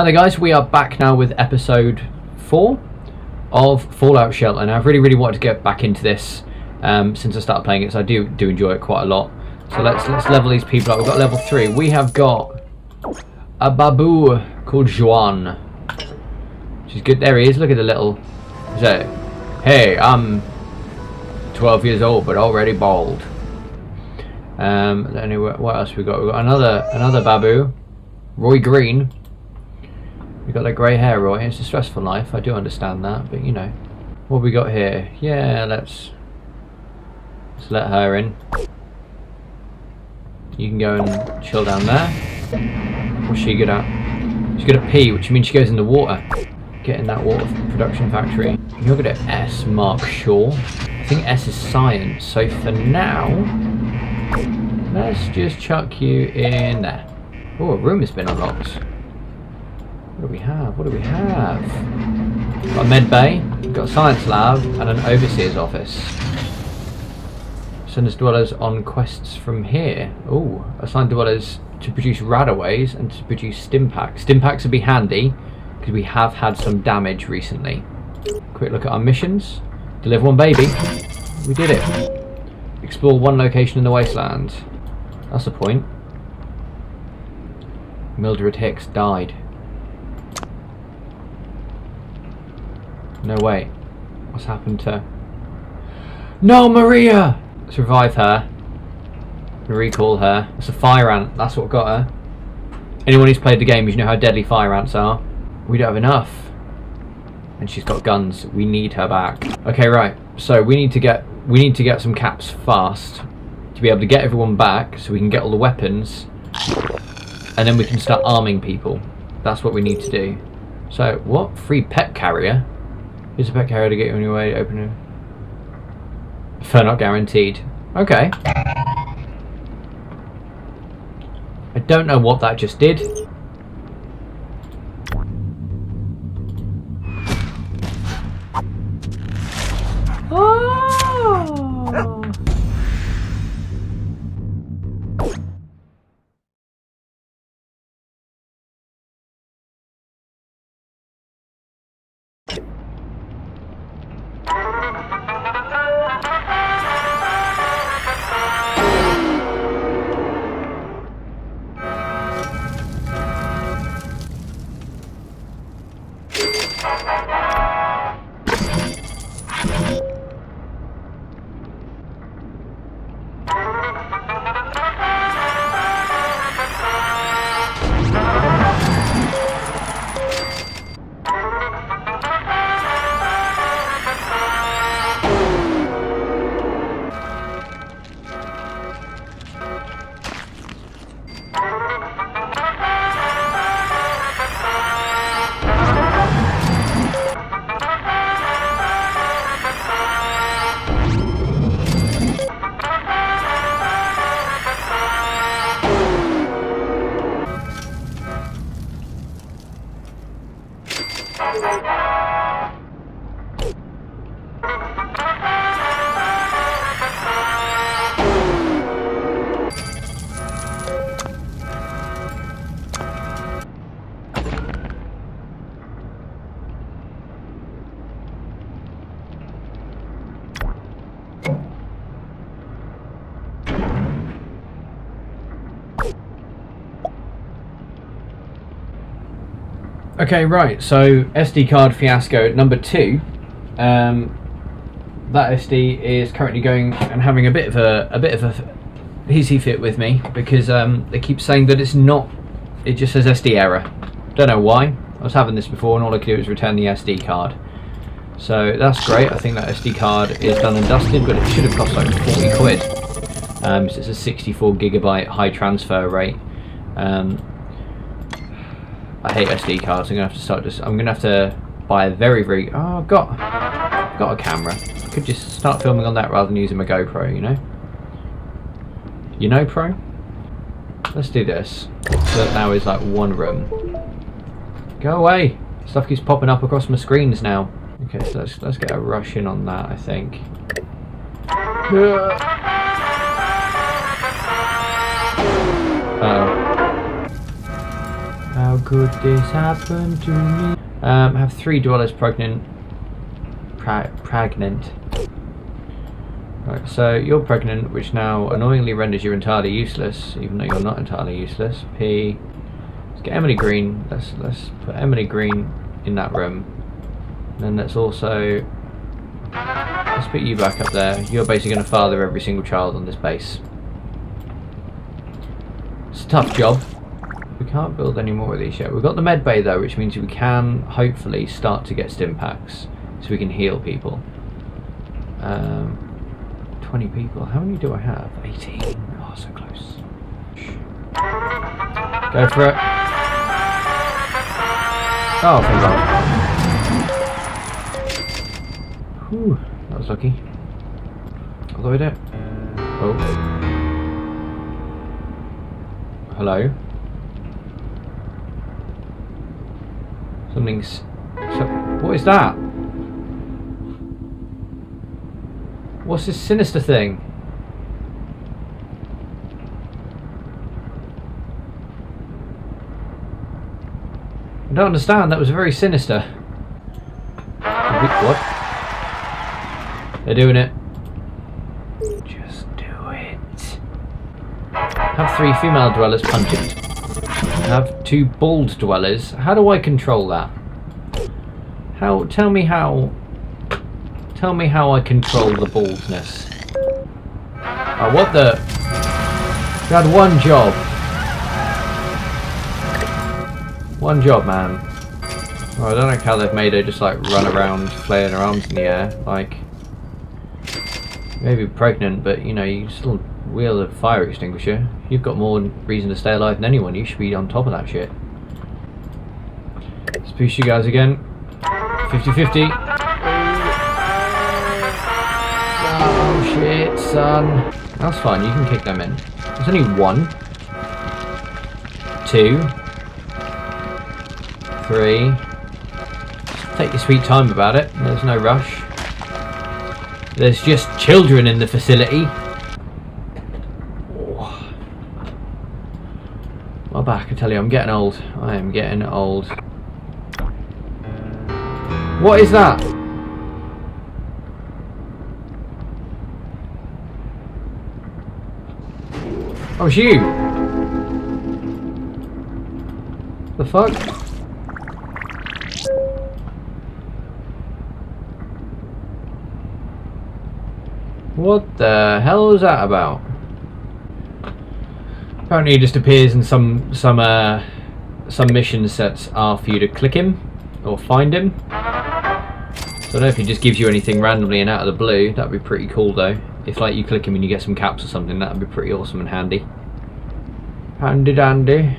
Hi there guys, we are back now with episode 4 of Fallout Shelter and I've really really wanted to get back into this um, since I started playing it so I do do enjoy it quite a lot. So let's let's level these people up. We've got level 3. We have got a babu called Juan. She's good. There he is. Look at the little... So, hey, I'm 12 years old but already bald. Um, anyway, what else we got? We've got another another babu, Roy Green. You got that grey hair, Roy. It's a stressful life. I do understand that, but you know, what we got here? Yeah, let's let's let her in. You can go and chill down there. What's she good at? She's good at P, which means she goes in the water. Get in that water production factory. You're good at S, Mark Shaw. I think S is science. So for now, let's just chuck you in there. Oh, a room has been unlocked. What do we have? What do we have? Got a med bay, got a science lab, and an overseer's office. Send us dwellers on quests from here. Oh, assign dwellers to produce radaways and to produce stimpaks. Stimpaks would be handy because we have had some damage recently. Quick look at our missions. Deliver one baby. We did it. Explore one location in the wasteland. That's the point. Mildred Hicks died. No way. What's happened to... No, Maria! Let's revive her. Recall her. It's a fire ant. That's what got her. Anyone who's played the game, you know how deadly fire ants are. We don't have enough. And she's got guns. We need her back. Okay, right. So we need to get we need to get some caps fast to be able to get everyone back so we can get all the weapons and then we can start arming people. That's what we need to do. So, what? Free pet carrier? Here's a pet carrier to get you on your way. Open it. Fur not guaranteed. Okay. I don't know what that just did. Okay, right. So SD card fiasco number two. Um, that SD is currently going and having a bit of a a bit of a easy fit with me because um, they keep saying that it's not. It just says SD error. Don't know why. I was having this before, and all I could do was return the SD card. So that's great. I think that SD card is done and dusted, but it should have cost like 40 quid. Um, so it's a 64 gigabyte high transfer rate. Um, I hate SD cards. I'm gonna have to start just. I'm gonna have to buy a very very. Oh, I've got got a camera. I could just start filming on that rather than using my GoPro. You know. You know, pro. Let's do this. So that now is like one room. Go away. Stuff keeps popping up across my screens now. Okay, so let's let's get a rush in on that. I think. Uh oh. Could this happen to me? Um, have three dwellers pregnant. Pra pregnant. Right, so you're pregnant, which now annoyingly renders you entirely useless, even though you're not entirely useless. P. Let's get Emily Green. Let's let's put Emily Green in that room. And then let's also let's put you back up there. You're basically going to father every single child on this base. It's a tough job. Can't build any more of these yet. We've got the med bay though, which means we can hopefully start to get stimpaks, so we can heal people. Um, 20 people. How many do I have? 18. Oh, so close. Go for it. Oh, thank God. Whew, that was lucky. Although I don't... Oh. Hello? Something's... So, what is that? What's this sinister thing? I don't understand, that was very sinister. What? They're doing it. Just do it. Have three female dwellers punted. Have two bald dwellers. How do I control that? How? Tell me how Tell me how I control the baldness. Oh, what the? You had one job. One job, man. Well, I don't know how they've made her just like run around flailing her arms in the air. Like, maybe pregnant, but you know, you still wield a fire extinguisher. You've got more reason to stay alive than anyone. You should be on top of that shit. Let's push you guys again. 50-50. Oh Shit, son. That's fine, you can kick them in. There's only one. Two. Three. Take your sweet time about it. There's no rush. There's just children in the facility. Oh. My back, I tell you, I'm getting old. I am getting old. What is that? Oh, it's you! The fuck? What the hell is that about? Apparently he just appears in some some uh, some mission sets are for you to click him or find him. So I don't know if he just gives you anything randomly and out of the blue. That'd be pretty cool though. If like you click him and you get some caps or something, that'd be pretty awesome and handy. Handy dandy.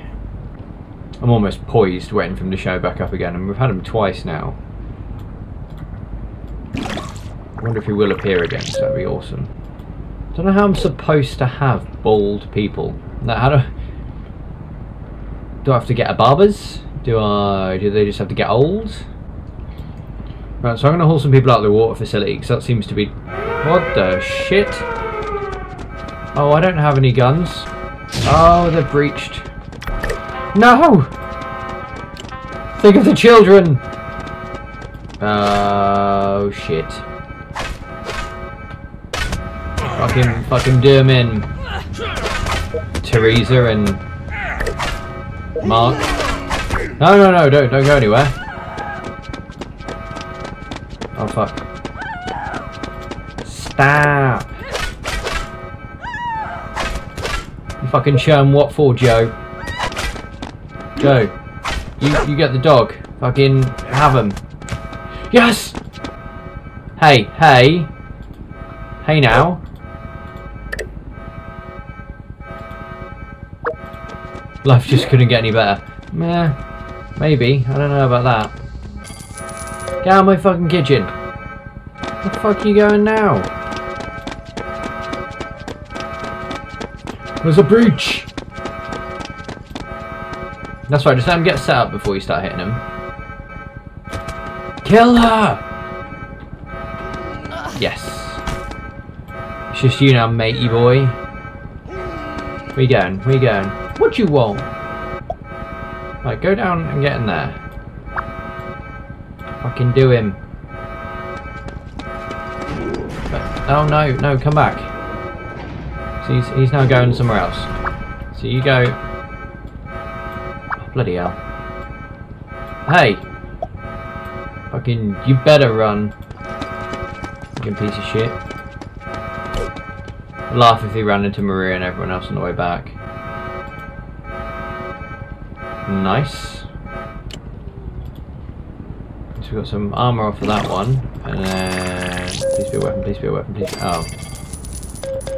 I'm almost poised waiting for him to show back up again and we've had him twice now. I wonder if he will appear again, that'd be awesome. I Don't know how I'm supposed to have bald people. Now, how do... Do I have to get a barber's? Do I... Do they just have to get old? Right, so I'm going to haul some people out of the water facility because that seems to be what the shit? Oh, I don't have any guns. Oh, they're breached. No! Think of the children! Oh, shit. Fucking, fucking do in. Teresa and Mark. No, no, no, don't, don't go anywhere. Oh, fuck. Stop. You fucking show him what for, Joe. Joe. You, you get the dog. Fucking have him. Yes! Hey, hey. Hey now. Life just couldn't get any better. Meh. Maybe. I don't know about that. Get out of my fucking kitchen. Where the fuck are you going now? There's a breach! That's right, just let him get set up before you start hitting him. Kill her! Yes. It's just you now, matey boy. Where you going? Where you going? What do you want? Right, go down and get in there. Fucking do him. But, oh no, no, come back. So he's, he's now going somewhere else. So you go... Oh, bloody hell. Hey! Fucking, you better run. Fucking piece of shit. Laugh if he ran into Maria and everyone else on the way back. Nice. So we've got some armour off of that one. And then... Please be a weapon, please be a weapon, please... Oh.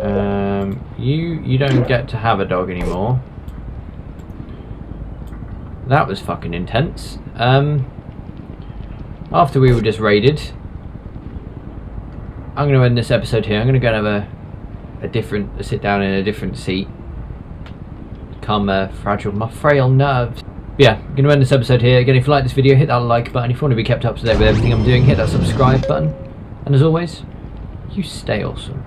Um, you, you don't get to have a dog anymore. That was fucking intense. Um, after we were just raided, I'm going to end this episode here. I'm going to go and have a, a different, a sit down in a different seat. Calm uh, fragile, my frail nerves. Yeah, I'm going to end this episode here. Again, if you like this video, hit that like button. If you want to be kept up to date with everything I'm doing, hit that subscribe button. And as always, you stay awesome.